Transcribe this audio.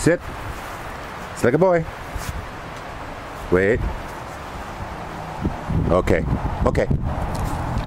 Sit. It's like a boy. Wait. Okay. Okay.